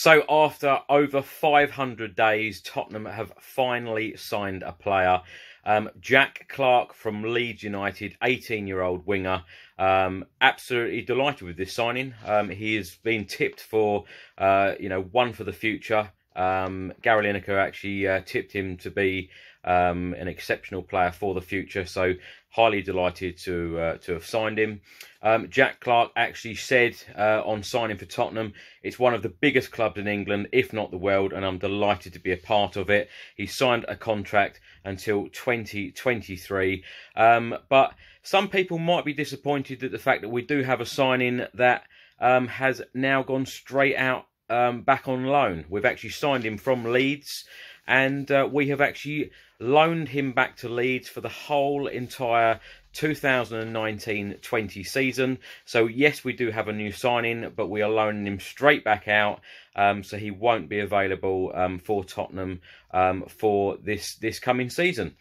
So, after over 500 days, Tottenham have finally signed a player. Um, Jack Clarke from Leeds United, 18 year old winger. Um, absolutely delighted with this signing. Um, he has been tipped for, uh, you know, one for the future. Um, Gary Lineker actually uh, tipped him to be um, an exceptional player for the future. So highly delighted to uh, to have signed him. Um, Jack Clarke actually said uh, on signing for Tottenham, it's one of the biggest clubs in England, if not the world, and I'm delighted to be a part of it. He signed a contract until 2023, um, but some people might be disappointed at the fact that we do have a signing that um, has now gone straight out um, back on loan. We've actually signed him from Leeds, and uh, we have actually loaned him back to Leeds for the whole entire 2019-20 season. So yes, we do have a new signing, but we are loaning him straight back out. Um, so he won't be available um, for Tottenham um, for this this coming season.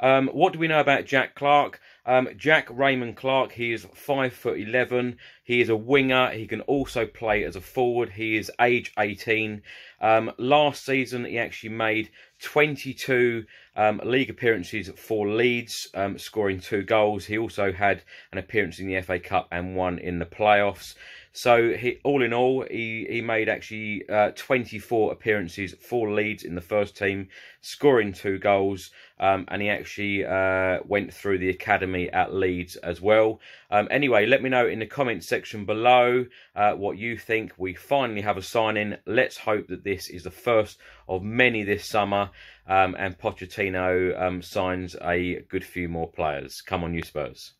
Um, what do we know about Jack Clarke? Um, Jack Raymond Clarke, he is five foot eleven. He is a winger. He can also play as a forward. He is age eighteen. Um, last season, he actually made twenty two um, league appearances for Leeds, um, scoring two goals. He also had an appearance in the FA Cup and one in the playoffs. So he, all in all, he, he made actually uh, 24 appearances for Leeds in the first team, scoring two goals, um, and he actually uh, went through the academy at Leeds as well. Um, anyway, let me know in the comments section below uh, what you think. We finally have a signing. Let's hope that this is the first of many this summer, um, and Pochettino um, signs a good few more players. Come on, you Spurs.